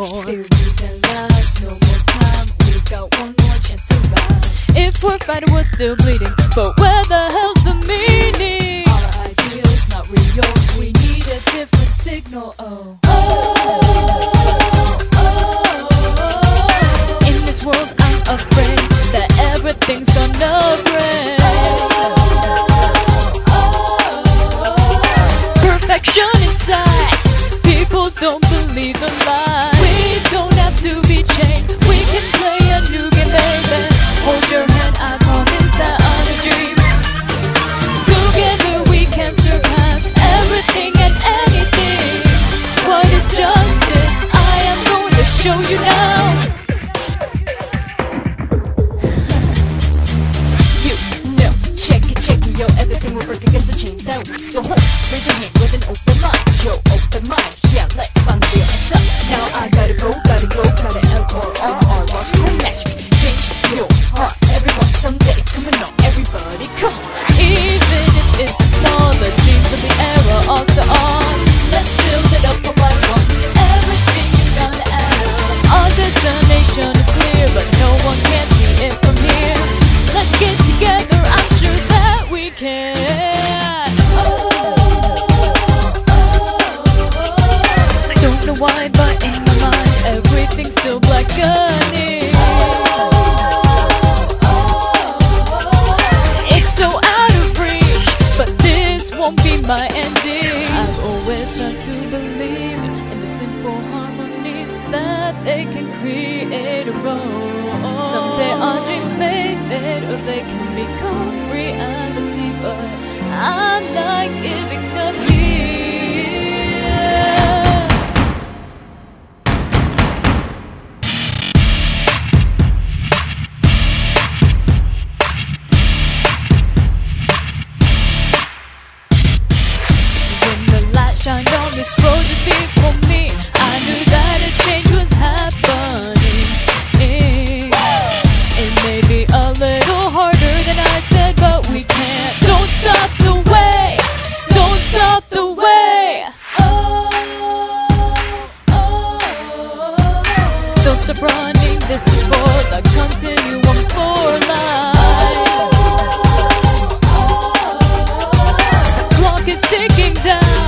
Theories and lies, no more time. We've got one more chance to rise. If we're fighting, we're still bleeding. But where the hell's the meaning? Our ideals not real. We need a different signal. Oh. oh. In this world, I'm afraid that everything's gonna break. Oh. Perfection inside. People don't believe the lie. Hold. Raise your hand with an open Why, but in my mind, everything's still black gunning. It's so out of reach, but this won't be my ending. I've always tried to believe in the simple harmonies that they can create a role. Someday our dreams may fade or they can become reality, is ticking down.